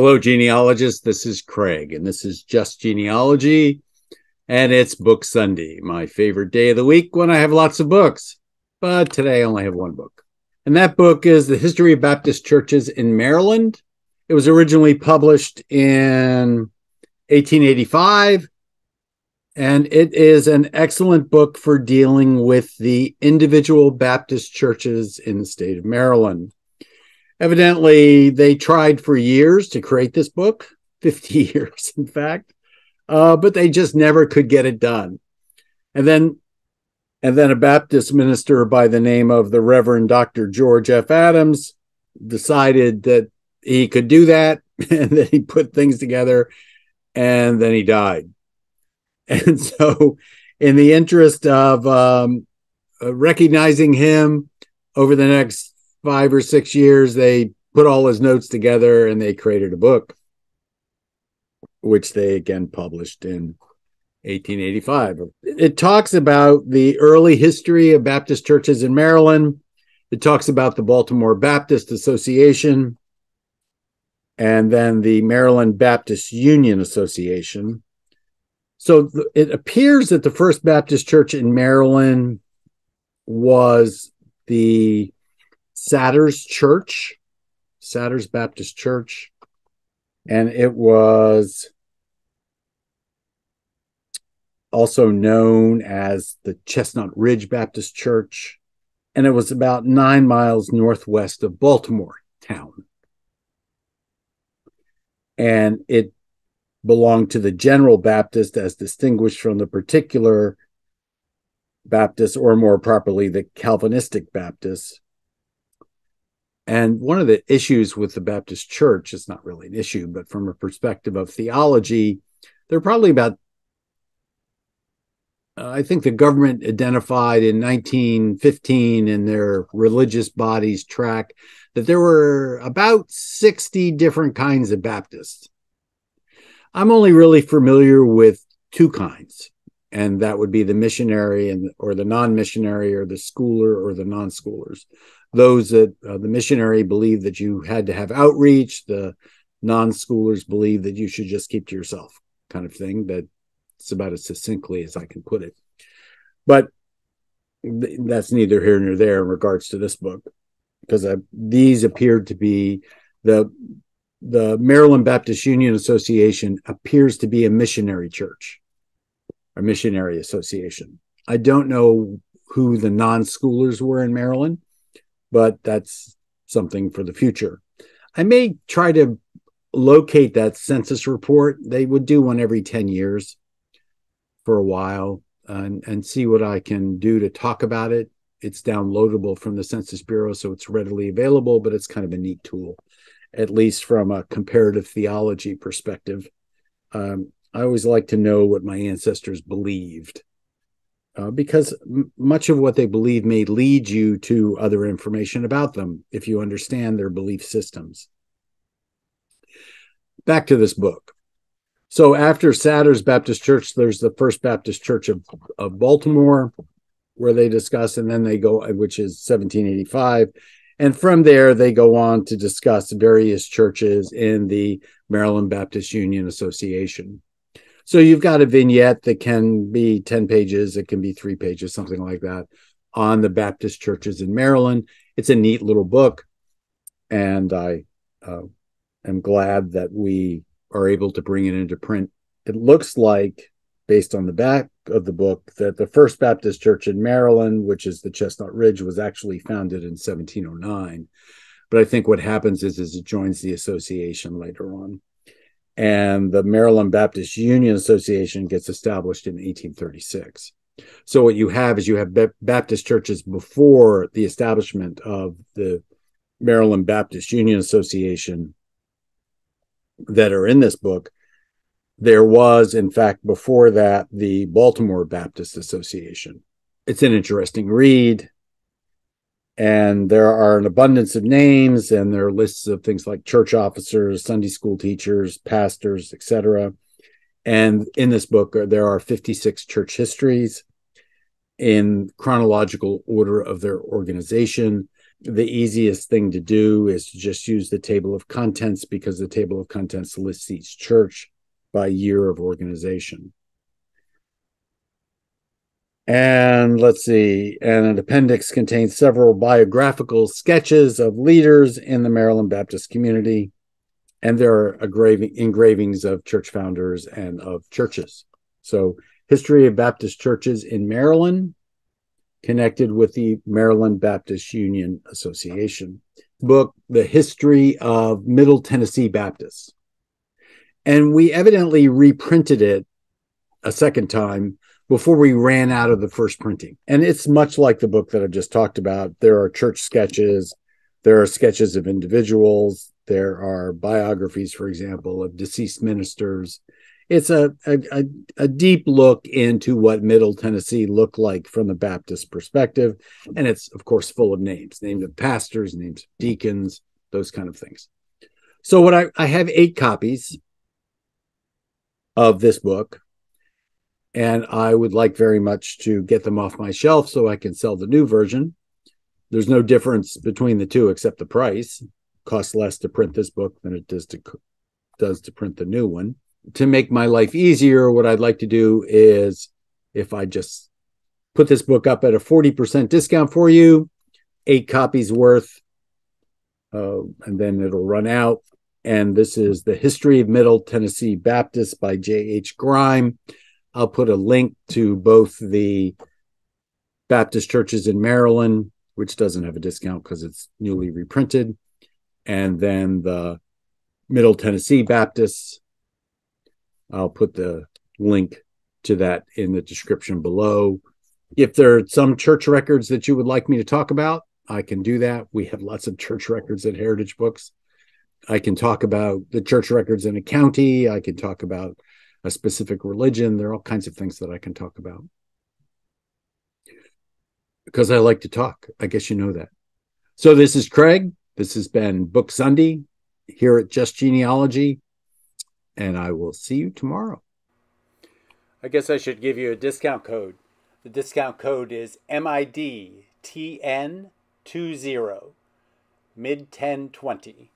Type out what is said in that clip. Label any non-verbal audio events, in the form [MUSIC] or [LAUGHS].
Hello, genealogists. This is Craig, and this is Just Genealogy, and it's Book Sunday, my favorite day of the week when I have lots of books. But today I only have one book, and that book is The History of Baptist Churches in Maryland. It was originally published in 1885, and it is an excellent book for dealing with the individual Baptist churches in the state of Maryland. Evidently, they tried for years to create this book, [LAUGHS] 50 years, in fact, uh, but they just never could get it done. And then, and then a Baptist minister by the name of the Reverend Dr. George F. Adams decided that he could do that, [LAUGHS] and then he put things together, and then he died. [LAUGHS] And so, in the interest of um, recognizing him over the next five or six years, they put all his notes together and they created a book, which they again published in 1885. It talks about the early history of Baptist churches in Maryland. It talks about the Baltimore Baptist Association and then the Maryland Baptist Union Association. So it appears that the first Baptist church in Maryland was the Sater's Church, Sater's Baptist Church, and it was also known as the Chestnut Ridge Baptist Church, and it was about nine miles northwest of Baltimore town. And it belonged to the General Baptist as distinguished from the particular Baptist, or more properly, the Calvinistic Baptists, and one of the issues with the Baptist church is not really an issue, but from a perspective of theology, there are probably about, uh, I think the government identified in 1915 in their religious bodies track that there were about 60 different kinds of Baptists. I'm only really familiar with two kinds, and that would be the missionary and or the non-missionary or the schooler or the non-schoolers. Those that uh, the missionary believed that you had to have outreach the non-schoolers believe that you should just keep to yourself kind of thing that's about as succinctly as i can put it. But th- that's neither here nor there in regards to this book because uh, these appeared to be the the maryland baptist union association appears to be a missionary church a missionary association i don't know who the non-schoolers were in maryland but that's something for the future. I may try to locate that census report. They would do one every 10 years for a while and, and see what I can do to talk about it. It's downloadable from the Census Bureau, so it's readily available, but it's kind of a neat tool, at least from a comparative theology perspective. Um, I always like to know what my ancestors believed uh, because m- much of what they believe may lead you to other information about them if you understand their belief systems. Back to this book. So after Sater's Baptist Church, there's the First Baptist Church of, of Baltimore, where they discuss, and then they go, which is 1785. And from there, they go on to discuss various churches in the Maryland Baptist Union Association. So you've got a vignette that can be 10 pages, it can be three pages, something like that, on the Baptist churches in Maryland. It's a neat little book. And I uh, am glad that we are able to bring it into print. It looks like, based on the back of the book, that the First Baptist Church in Maryland, which is the Chestnut Ridge, was actually founded in 1709. But I think what happens is, is it joins the association later on and the Maryland Baptist Union Association gets established in 1836. So what you have is you have Baptist churches before the establishment of the Maryland Baptist Union Association that are in this book. There was, in fact, before that, the Baltimore Baptist Association. It's an interesting read and there are an abundance of names and there are lists of things like church officers sunday school teachers pastors etc and in this book uh, there are 56 church histories in chronological order of their organization the easiest thing to do is to just use the table of contents because the table of contents lists each church by year of organization. And let's see, and an appendix contains several biographical sketches of leaders in the Maryland Baptist community. And there are engravings of church founders and of churches. So, history of Baptist churches in Maryland, connected with the Maryland Baptist Union Association. Book, The History of Middle Tennessee Baptists. And we evidently reprinted it a second time before we ran out of the first printing. And it's much like the book that I've just talked about. There are church sketches, there are sketches of individuals, there are biographies, for example, of deceased ministers. It's a, a, a deep look into what Middle Tennessee looked like from the Baptist perspective. And it's, of course, full of names names of pastors, names of deacons, those kind of things. So, what I, I have eight copies of this book and I would like very much to get them off my shelf so I can sell the new version. There's no difference between the two except the price. It costs less to print this book than it does to does to print the new one. To make my life easier, what I'd like to do is if I just put this book up at a 40% discount for you, eight copies worth, uh, and then it'll run out. And this is The History of Middle Tennessee Baptist by J.H. Grime. I'll put a link to both the Baptist churches in Maryland, which doesn't have a discount because it's newly reprinted, and then the Middle Tennessee Baptists. I'll put the link to that in the description below. If there are some church records that you would like me to talk about, I can do that. We have lots of church records at Heritage Books. I can talk about the church records in a county. I can talk about a specific religion. There are all kinds of things that I can talk about because I like to talk. I guess you know that. So this is Craig. This has been Book Sunday here at Just Genealogy, and I will see you tomorrow. I guess I should give you a discount code. The discount code is MIDTN20 mid 1020.